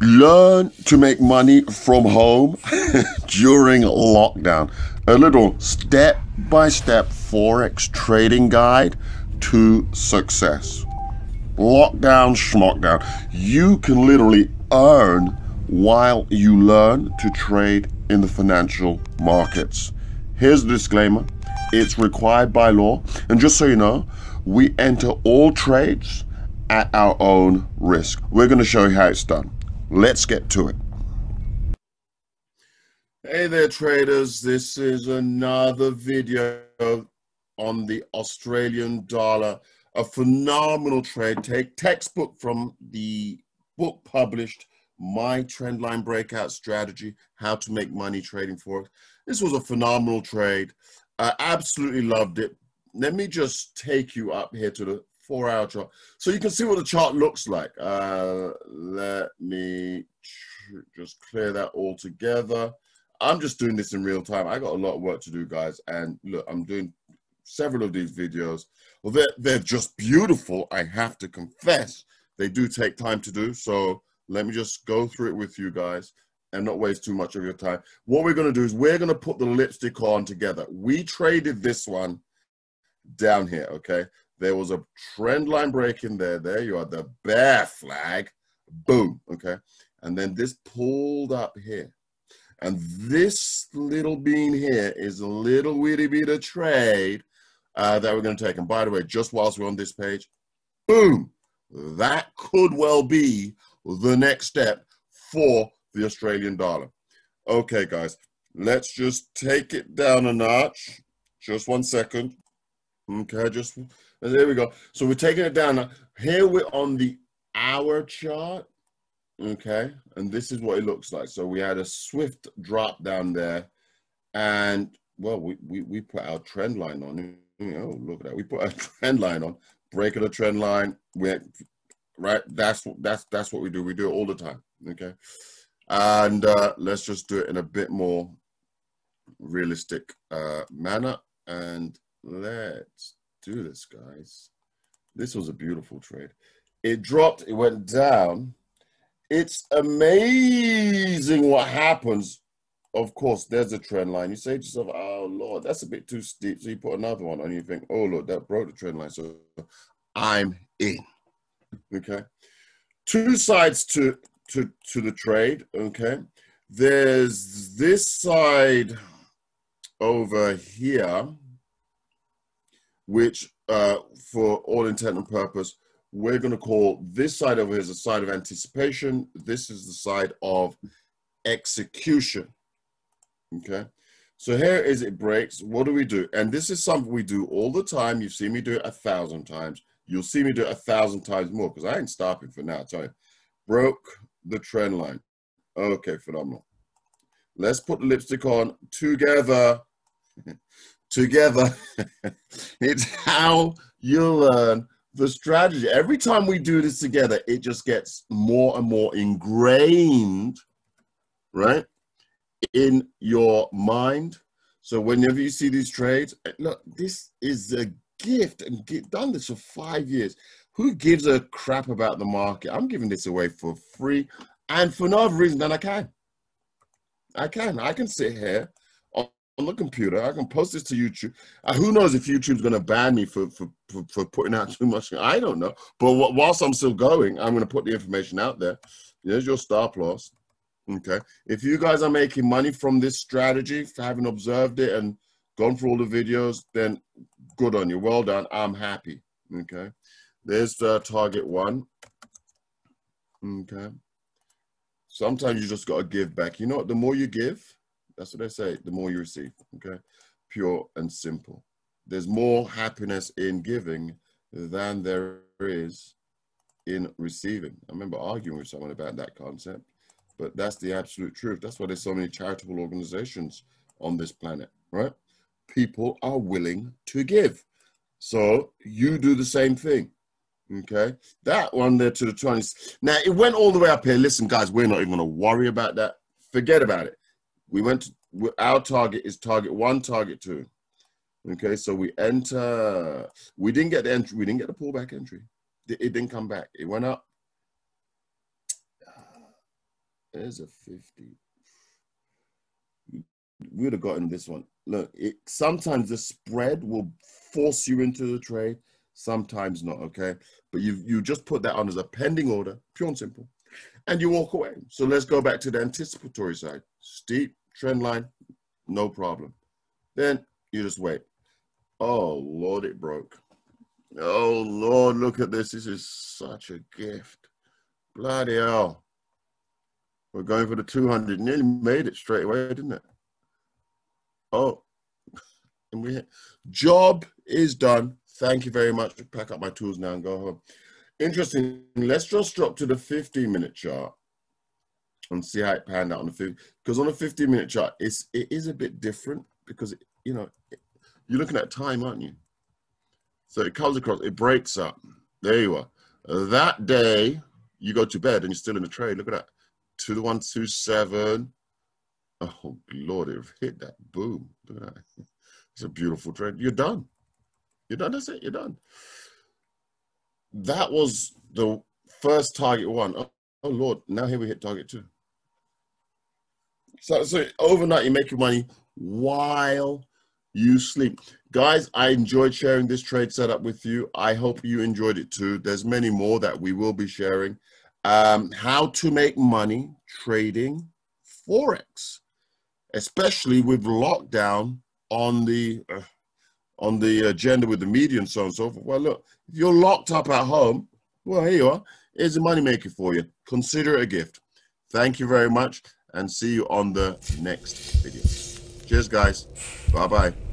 learn to make money from home during lockdown. A little step by step Forex trading guide to success. Lockdown, schmockdown. You can literally earn while you learn to trade in the financial markets. Here's the disclaimer it's required by law. And just so you know, we enter all trades at our own risk. We're going to show you how it's done. Let's get to it. Hey there, traders. This is another video on the Australian dollar. A phenomenal trade. Take textbook from the book published, My Trendline Breakout Strategy, How to Make Money Trading Forex. This was a phenomenal trade. I absolutely loved it. Let me just take you up here to the four hour chart. So you can see what the chart looks like. Uh, let me just clear that all together. I'm just doing this in real time. I got a lot of work to do, guys. And look, I'm doing several of these videos. Well, they're, they're just beautiful. I have to confess, they do take time to do. So let me just go through it with you guys and not waste too much of your time. What we're going to do is we're going to put the lipstick on together. We traded this one down here, okay? There was a trend line break in there. There you are, the bear flag. Boom. Okay. And then this pulled up here. And this little bean here is a little witty bit of trade uh, that we're going to take. And by the way, just whilst we're on this page, boom, that could well be the next step for the Australian dollar. Okay, guys, let's just take it down a notch. Just one second. Okay, just there we go. So we're taking it down now. Here we're on the hour chart. Okay, and this is what it looks like. So we had a swift drop down there, and well, we we, we put our trend line on. You know, look at that. We put our trend line on, breaking the trend line. We right. That's that's that's what we do. We do it all the time. Okay, and uh, let's just do it in a bit more realistic uh, manner, and let's do this, guys. This was a beautiful trade. It dropped, it went down. It's amazing what happens. Of course, there's a trend line. You say to yourself, oh, Lord, that's a bit too steep. So you put another one on, you think, oh, Lord, that broke the trend line. So I'm in. Okay. Two sides to, to, to the trade. Okay. There's this side over here which uh, for all intent and purpose, we're going to call this side over here is the side of anticipation. This is the side of execution. Okay. So here is it breaks. What do we do? And this is something we do all the time. You've seen me do it a thousand times. You'll see me do it a thousand times more because I ain't stopping for now. Sorry. Broke the trend line. Okay, phenomenal. Let's put the lipstick on together. together. it's how you learn the strategy. Every time we do this together, it just gets more and more ingrained, right, in your mind. So whenever you see these trades, eh, look, this is a gift and get done this for five years. Who gives a crap about the market? I'm giving this away for free and for no other reason than I can. I can. I can sit here on the computer. I can post this to YouTube. Uh, who knows if YouTube's going to ban me for, for, for, for, putting out too much? I don't know. But whilst I'm still going, I'm going to put the information out there. There's your stop loss. Okay. If you guys are making money from this strategy, for having observed it and gone through all the videos, then good on you. Well done. I'm happy. Okay. There's the target one. Okay. Sometimes you just got to give back. You know what? The more you give, that's what they say. The more you receive, okay? Pure and simple. There's more happiness in giving than there is in receiving. I remember arguing with someone about that concept, but that's the absolute truth. That's why there's so many charitable organizations on this planet, right? People are willing to give. So you do the same thing. Okay. That one there to the 20s. Now it went all the way up here. Listen, guys, we're not even going to worry about that. Forget about it. We went to, our target is target one, target two. Okay, so we enter, we didn't get the entry, we didn't get the pullback entry. It, didn't come back. It went up. There's a 50. We would have gotten this one. Look, it, sometimes the spread will force you into the trade, sometimes not, okay? But you you just put that on as a pending order, pure and simple, and you walk away. So let's go back to the anticipatory side. Steep trend line, no problem. Then you just wait. Oh, Lord, it broke. Oh, Lord, look at this. This is such a gift. Bloody hell. We're going for the 200. Nearly made it straight away, didn't it? Oh, and we job is done. Thank you very much. Pack up my tools now and go home. Interesting. Let's just drop to the 15 minute chart and see how it panned out on the 50. Because on a 15 minute chart, it's, it is a bit different because, it, you know, it, you're looking at time, aren't you? So it comes across, it breaks up. There you are. That day, you go to bed and you're still in the trade. Look at that. Two to one, two, seven. Oh, Lord, it hit that. Boom. Look at that. It's a beautiful trade. You're done. You're done. That's it. You're done. That was the first target one. Oh, oh Lord. Now here we hit target two. So, so overnight, you're making money while you sleep. Guys, I enjoyed sharing this trade setup with you. I hope you enjoyed it too. There's many more that we will be sharing. Um, how to make money trading Forex, especially with lockdown on the uh, on the agenda with the media and so on and so forth. Well, look, if you're locked up at home, well, here you are. Here's a money maker for you. Consider it a gift. Thank you very much and see you on the next video. Cheers, guys. Bye-bye.